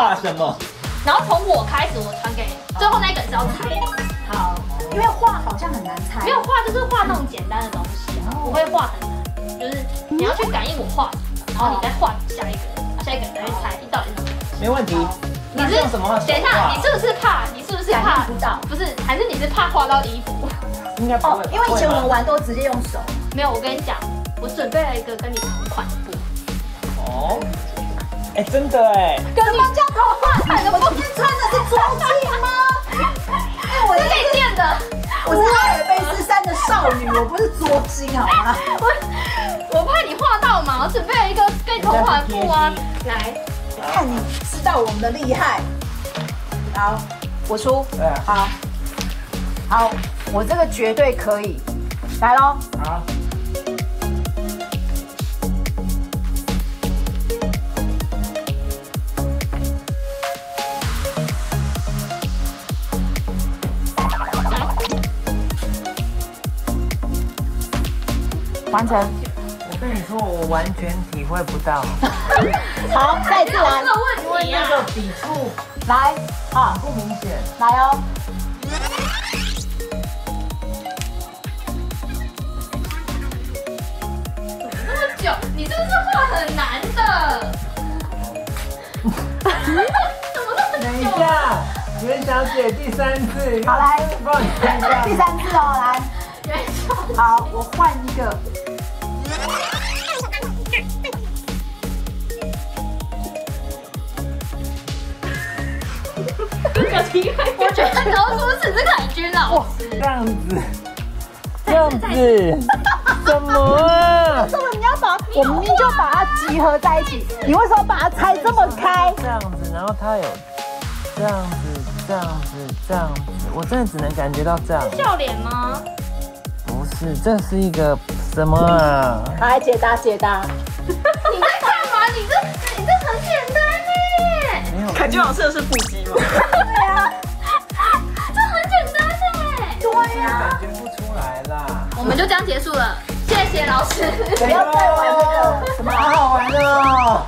画什么？然后从我开始，我传给最后那个是要猜的。好，因为画好像很难猜。没有画就是画那种简单的东西，不会画很难，就是你要去感应我画什么，然后你再画下一个人，下一个人再去猜到底是什么。没问题。你是用什么？等一下，你是不是怕？你是不是怕？不到，不是，还是你是怕画到衣服？应该不会。因为以前我们玩都直接用手。没有，我跟你讲，我准备了一个跟你。哎，真的哎。什么叫同款？我今天穿的是捉巾吗？哎，我是内件的，我是阿尔卑斯山的少女，我不是捉巾好吗？我我怕你画到嘛，我准备了一个跟你同款布啊，来。看你知道我们的厉害，好，我出，好，好，我这个绝对可以，来喽，好，完成。我跟你说，我完全体会不到。好，再次来。因为那个笔触来，啊，不明显。来哦。这么久，你是不是画很难的？怎么那么久？等一下，袁小姐第三次。好来，帮你看一下。第三次哦，来。好，我换一个。我觉得老鼠屎是凯军老师。这样子，这样子，什么啊？为什么你要把我明明就把它集合在一起？你为什么把它拆这么开？这样子，然后它有这样子，这样子，这样子，我真的只能感觉到这样。笑脸吗？不是，这是一个什么啊？来解答解答。你在干嘛？你这你这很简单呢。没有。凯军老师的是腹肌吗？对呀，这很简单呢。对呀。感觉不出来啦。我们就这样结束了，谢谢老师。不要再玩这个，什么好好玩哦。